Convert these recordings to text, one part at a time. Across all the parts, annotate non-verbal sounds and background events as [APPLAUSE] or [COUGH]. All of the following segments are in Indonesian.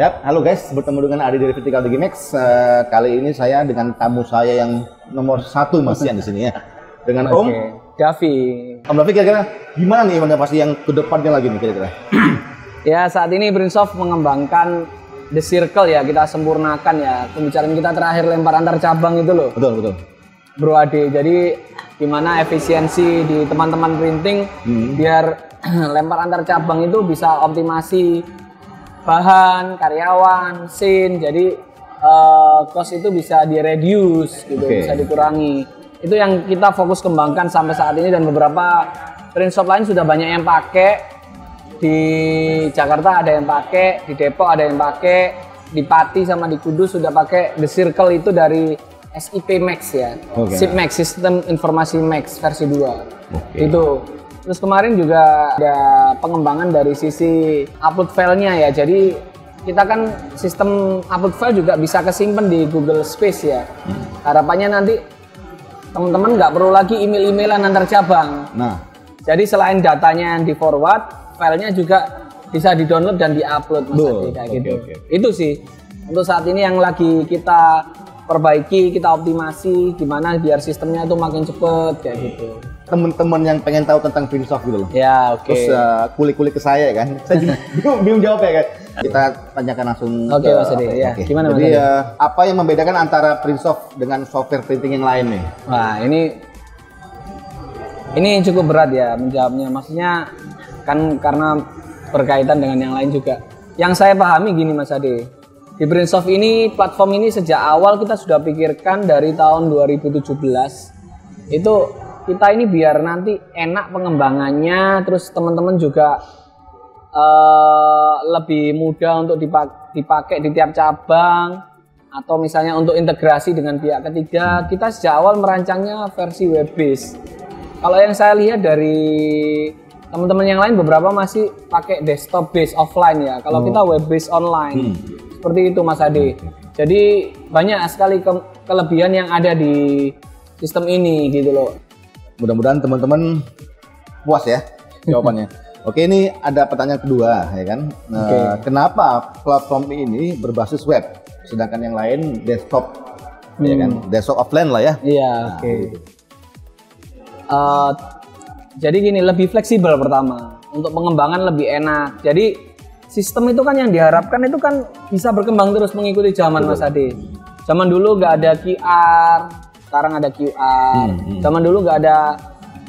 Yap, halo guys, bertemu dengan Adi dari Vertical Gimex. Uh, kali ini saya dengan tamu saya yang nomor satu Mas Ian di sini ya. Dengan Om Oke, Davi. Om Davi kira-kira gimana nih inovasi yang ke depannya lagi nih kira-kira? [CLEARS THROAT] Ya saat ini Princesoft mengembangkan The Circle ya kita sempurnakan ya pembicaraan kita terakhir lempar antar cabang itu loh Betul, betul. Bro Ade jadi gimana efisiensi di teman-teman printing Hmm. biar [CLEARS THROAT] lempar antar cabang itu bisa optimasi bahan karyawan scene jadi eh, cost itu bisa di reduce gitu Oke. bisa dikurangi itu yang kita fokus kembangkan sampai saat ini dan beberapa print shop lain sudah banyak yang pakai di Jakarta ada yang pakai, di Depok ada yang pakai, di Pati sama di Kudus sudah pakai The Circle itu dari SIP Max ya. Oke. SIP Max Sistem Informasi Max versi 2. Oke. Itu. Terus kemarin juga ada pengembangan dari sisi upload filenya ya. Jadi kita kan sistem upload file juga bisa kesimpan di Google Space ya. Harapannya nanti teman-teman nggak perlu lagi email-emailan antar cabang. Nah, Jadi selain datanya yang di forward, filenya juga bisa di download dan di upload Mas. Adi, kayak Oke, gitu. oke. Itu sih untuk saat ini yang lagi kita perbaiki, kita optimasi gimana biar sistemnya itu makin cepet kayak gitu. Teman-teman yang pengen tahu tentang Prinsoft gitu loh. Ya oke. Terus uh, kulik-kulik ke saya kan. Saya [LAUGHS] bingung, bingung jawab ya kan. Kita tanyakan langsung Oke, ke- Mas Adi. Ya, oke. gimana, Mas Jadi Adi? uh, apa yang membedakan antara Prinsoft dengan software printing yang lain nih? Wah ini ini cukup berat ya menjawabnya. Maksudnya kan karena berkaitan dengan yang lain juga. Yang saya pahami gini Mas Ade, di Brainsoft ini platform ini sejak awal kita sudah pikirkan dari tahun 2017 itu kita ini biar nanti enak pengembangannya, terus teman-teman juga eh, lebih mudah untuk dipak- dipakai di tiap cabang atau misalnya untuk integrasi dengan pihak ketiga. Kita sejak awal merancangnya versi web based kalau yang saya lihat dari teman-teman yang lain beberapa masih pakai desktop based offline ya. Kalau kita web based online seperti itu Mas Ade. Jadi banyak sekali ke- kelebihan yang ada di sistem ini gitu loh Mudah-mudahan teman-teman puas ya jawabannya. [LAUGHS] Oke, ini ada pertanyaan kedua ya kan. Nah, Oke. Kenapa platform ini berbasis web, sedangkan yang lain desktop ya kan, desktop offline lah ya. Iya, Nah, oke. gitu. Eh, jadi gini, lebih fleksibel pertama. Untuk pengembangan lebih enak. Jadi sistem itu kan yang diharapkan itu kan bisa berkembang terus mengikuti zaman Mas Ade. Zaman dulu nggak ada QR, sekarang ada QR. Zaman dulu nggak ada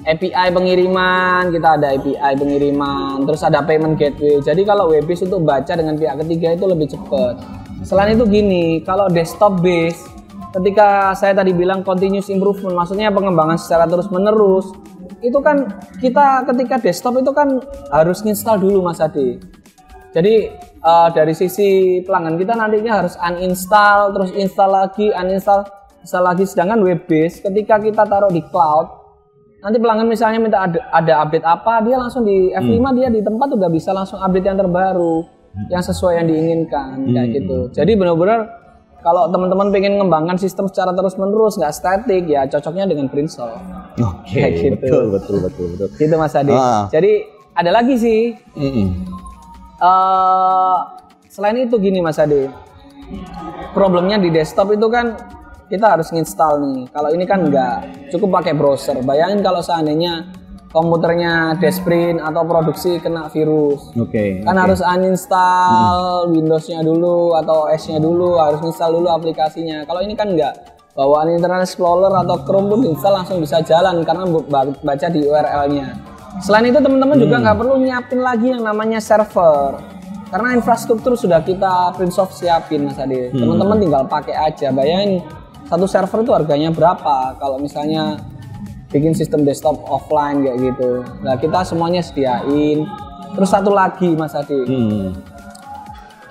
API pengiriman, kita ada API pengiriman, terus ada payment gateway. Jadi kalau web based untuk baca dengan pihak ketiga itu lebih cepat. Selain itu gini, kalau desktop based ketika saya tadi bilang continuous improvement maksudnya pengembangan secara terus menerus itu kan kita ketika desktop itu kan harus install dulu Mas Adi jadi eh, dari sisi pelanggan kita nantinya harus uninstall terus install lagi uninstall install lagi sedangkan web base ketika kita taruh di cloud nanti pelanggan misalnya minta ada, ada update apa dia langsung di F5 dia di tempat udah bisa langsung update yang terbaru yang sesuai yang diinginkan kayak gitu jadi benar-benar kalau teman-teman pengen mengembangkan sistem secara terus menerus nggak statik ya cocoknya dengan Princesoft Oke, Kayak gitu. betul, betul, betul, betul. gitu Mas Adi Ah. jadi ada lagi sih Mm-mm. eh selain itu gini Mas Ade, problemnya di desktop itu kan kita harus nginstal nih. Kalau ini kan enggak, cukup pakai browser. Bayangin kalau seandainya komputernya Desprint atau produksi kena virus. Oke. Kan harus uninstall Windows-nya dulu atau OS-nya dulu, harus install dulu aplikasinya. Kalau ini kan enggak. Bawaan Internet Explorer atau Chrome pun install langsung bisa jalan karena baca di URL-nya. Selain itu teman-teman juga nggak perlu nyiapin lagi yang namanya server. Karena infrastruktur sudah kita Princesoft siapin Mas Ade. Teman-teman tinggal pakai aja. Bayangin satu server itu harganya berapa kalau misalnya bikin sistem desktop offline kayak gitu. Nah, kita semuanya sediain. Terus satu lagi Mas Ade. Hmm.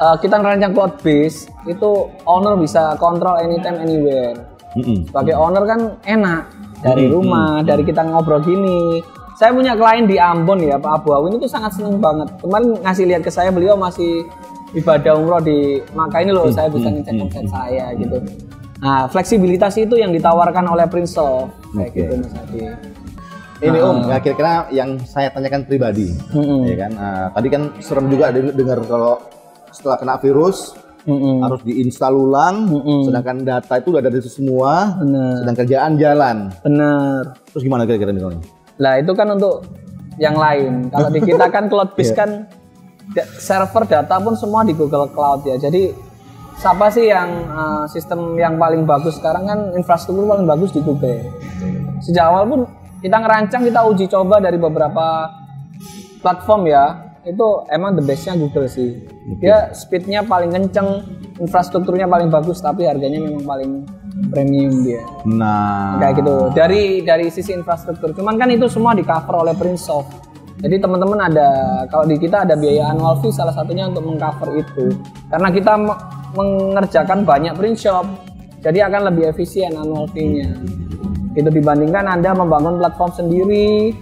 Eh, kita ngerancang cloud base itu owner bisa kontrol anytime anywhere. Mm-mm. Sebagai owner kan enak dari rumah, dari kita ngobrol gini. Saya punya klien di Ambon ya Pak Abu Awin itu sangat seneng banget. Kemarin ngasih lihat ke saya beliau masih ibadah umroh di Maka ini loh saya bisa ngecek omset saya gitu. Nah fleksibilitas itu yang ditawarkan oleh Princesoft kayak Oke. gitu Mas Adi. Ini Om, ya, kira-kira yang saya tanyakan pribadi, Mm-mm. ya kan. Ah, tadi kan serem juga deng- dengar kalau setelah kena virus Mm-mm. harus diinstal ulang, Mm-mm. sedangkan data itu udah ada di situ semua, Bener. sedang kerjaan jalan. Bener. Terus gimana kira-kira misalnya? Lah itu kan untuk yang lain. Kalau di kita kan cloud [LAUGHS] base Iya. kan server data pun semua di Google Cloud ya. Jadi siapa sih yang uh, sistem yang paling bagus sekarang kan infrastruktur paling bagus di Google. Sejak awal pun kita ngerancang kita uji coba dari beberapa platform ya. Itu emang the bestnya Google sih. Dia speednya paling kenceng, infrastrukturnya paling bagus, tapi harganya memang paling premium dia. Nah, kayak gitu. Dari dari sisi infrastruktur. Cuman kan itu semua di cover oleh Princesoft jadi teman-teman ada kalau di kita ada biaya annual fee salah satunya untuk mengcover itu. Karena kita mengerjakan banyak print shop jadi akan lebih efisien annual fee-nya itu dibandingkan anda membangun platform sendiri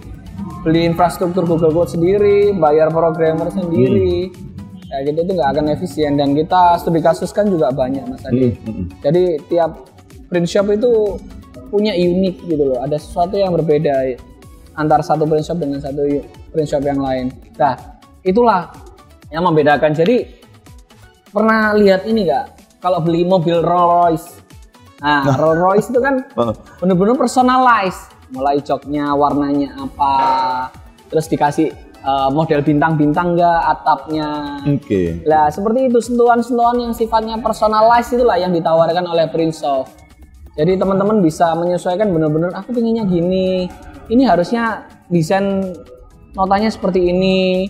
beli infrastruktur Google Cloud sendiri bayar programmer sendiri kayak gitu itu nggak akan efisien dan kita studi kasus kan juga banyak mas Adi Mm-mm. jadi tiap print shop itu punya unik gitu loh. Ada sesuatu yang berbeda antara satu print shop dengan satu print shop yang lain. Nah, itulah yang membedakan. Jadi pernah lihat ini nggak? Kalau beli mobil Rolls Royce, nah Rolls Royce itu kan [LAUGHS] Oh, bener-bener personalized. Mulai joknya, warnanya apa, terus dikasih eh, model bintang-bintang nggak, atapnya, Oke. Nah, seperti itu sentuhan-sentuhan yang sifatnya personalized itulah yang ditawarkan oleh Princesoft. Jadi teman-teman bisa menyesuaikan benar-benar aku pengennya gini. Ini harusnya desain notanya seperti ini.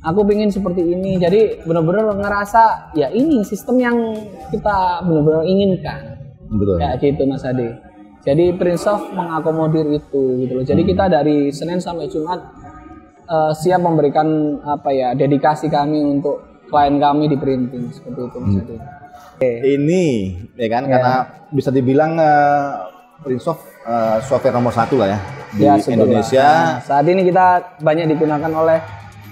Aku pengen seperti ini. Jadi benar-benar ngerasa ya ini sistem yang kita benar-benar inginkan. Betul. Kayak gitu Mas Ade. Jadi Princesoft mengakomodir itu gitu loh. Jadi kita dari Senin sampai Jumat eh, siap memberikan apa ya dedikasi kami untuk klien kami di printing seperti itu Mas Ade. Ini ya kan Ya. karena bisa dibilang uh, Princesoft uh, software nomor satu lah ya di Ya. Indonesia. Nah, saat ini kita banyak digunakan oleh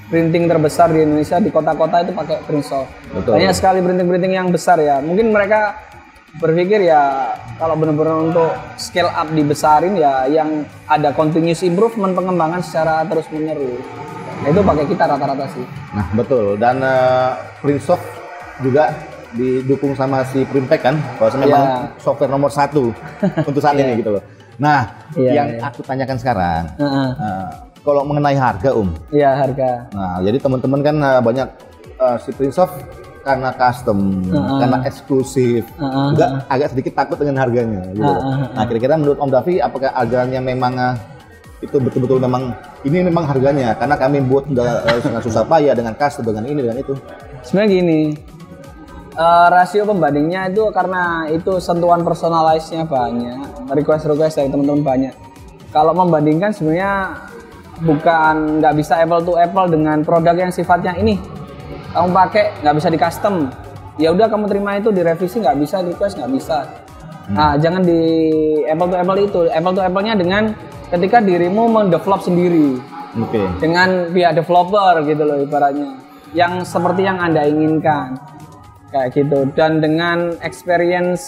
printing terbesar di Indonesia di kota-kota itu pakai Princesoft. Betul. Banyak sekali printing-printing yang besar ya. Mungkin mereka berpikir ya kalau benar-benar untuk scale up dibesarin ya yang ada continuous improvement pengembangan secara terus menerus. Nah, itu pakai kita rata-rata sih. Nah betul dan uh, Princesoft juga didukung sama si Primpack kan, bahwa memang Iya. software nomor satu [LAUGHS] untuk saat ini gitu loh. Nah Iya, yang iya. aku tanyakan sekarang, uh, kalau mengenai harga Om, Iya harga. Nah, jadi teman-teman kan uh, banyak uh, si Princesoft karena custom, Heeh. karena eksklusif, Heeh. juga agak sedikit takut dengan harganya. Gitu. Heeh. Nah, kira-kira menurut Om Davi, apakah harganya memang uh, itu betul-betul memang ini memang harganya? Karena kami buat udah, uh, dengan susah payah dengan custom dengan ini dengan itu. Sebenarnya gini, eh, rasio pembandingnya itu karena itu sentuhan personalize-nya banyak, request-request dari teman-teman banyak. Kalau membandingkan sebenarnya bukan nggak bisa apple to apple dengan produk yang sifatnya ini. Kamu pakai nggak bisa di custom. Ya udah kamu terima itu direvisi nggak bisa request nggak bisa. Nah jangan di apple to apple itu, apple to apple-nya dengan ketika dirimu mendevelop sendiri. Oke. dengan pihak developer gitu loh ibaratnya. Yang seperti yang anda inginkan. Kayak gitu. Dan dengan experience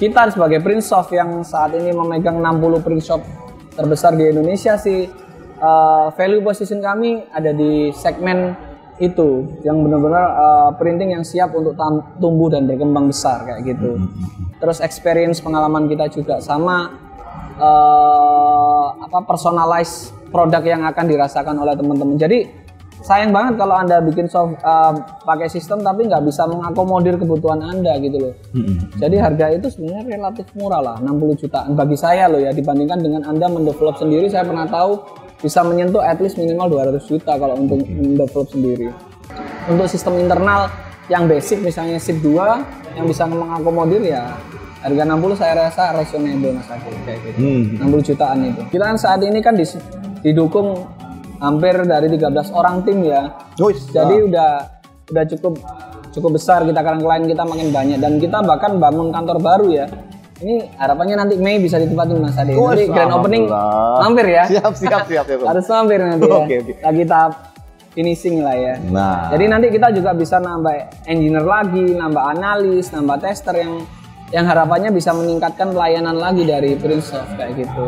kita sebagai print shop yang saat ini memegang 60 print shop terbesar di Indonesia sih eh, value position kami ada di segmen itu yang benar-benar eh, printing yang siap untuk tumbuh dan berkembang besar kayak gitu terus experience pengalaman kita juga sama eh, apa personalize produk yang akan dirasakan oleh teman-teman. Jadi sayang banget kalau anda bikin soft eh, pakai sistem tapi nggak bisa mengakomodir kebutuhan anda gitu loh. Jadi harga itu sebenarnya relatif murah lah, 60 jutaan bagi saya loh ya dibandingkan dengan anda mendevelop sendiri. Saya pernah tahu bisa menyentuh at least minimal 200 juta kalau untuk mendevelop sendiri. Untuk sistem internal yang basic misalnya SIP 2 yang bisa mengakomodir ya harga 60 saya rasa reasonable mas Agus kayak gitu. Hmm. 60 jutaan itu. Kita kan saat ini kan didukung hampir dari 13 orang tim ya. Wis, Jadi ah. udah udah cukup cukup besar kita karena klien kita makin banyak dan kita bahkan bangun kantor baru ya. Ini harapannya nanti Mei bisa ditempatin Mas Ade. Wis, Nanti grand opening mampir ya. Siap, siap, siap, siap. [LAUGHS] Harus mampir nanti ya. Oke, oke. Lagi tahap finishing lah ya. Nah, Jadi nanti kita juga bisa nambah engineer lagi, nambah analis, nambah tester yang yang harapannya bisa meningkatkan pelayanan lagi dari Princesoft kayak gitu.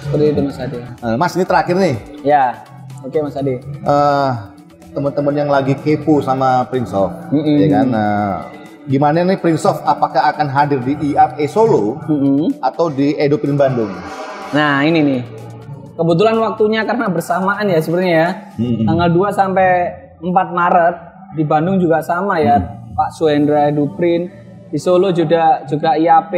Seperti itu Mas Ade. eh, Mas ini terakhir nih. Ya, oke Mas Ade. Eh, teman-teman yang lagi kepo sama Prince of, Mm-mm. ya kan? Nah, gimana nih Prince of? Apakah akan hadir di IAE Solo Mm-mm. atau di Edupin Bandung? Nah ini nih, kebetulan waktunya karena bersamaan ya sebenarnya ya. Mm-mm. Tanggal 2 sampai 4 Maret di Bandung juga sama ya. Pak Suhendra Duprin di Solo juga juga IAP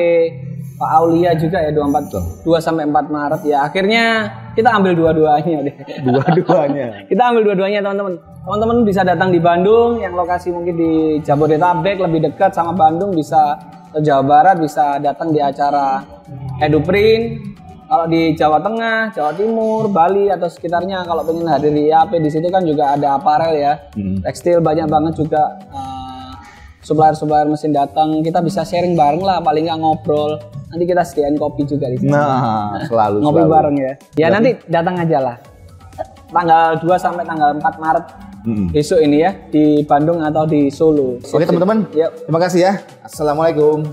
Pak Aulia juga ya 24 2 sampai 4 Maret ya. Akhirnya kita ambil dua-duanya deh. [LAUGHS] Dua-duanya. kita ambil dua-duanya teman-teman. Teman-teman bisa datang di Bandung yang lokasi mungkin di Jabodetabek lebih dekat sama Bandung bisa ke Jawa Barat bisa datang di acara Eduprin. Kalau di Jawa Tengah, Jawa Timur, Bali atau sekitarnya kalau pengen hadir di IAP di situ kan juga ada aparel ya. Hmm. Tekstil banyak banget juga eh, supplier-supplier mesin datang. Kita bisa sharing bareng lah paling nggak ngobrol. Nanti kita sediain kopi juga di sana Nah, selalu ngopi selalu. bareng ya. Ya nanti datang aja lah. Tanggal 2 sampai tanggal 4 Maret Mm-mm. besok ini ya di Bandung atau di Solo. Oke teman-teman, Yuk. terima kasih ya. Assalamualaikum.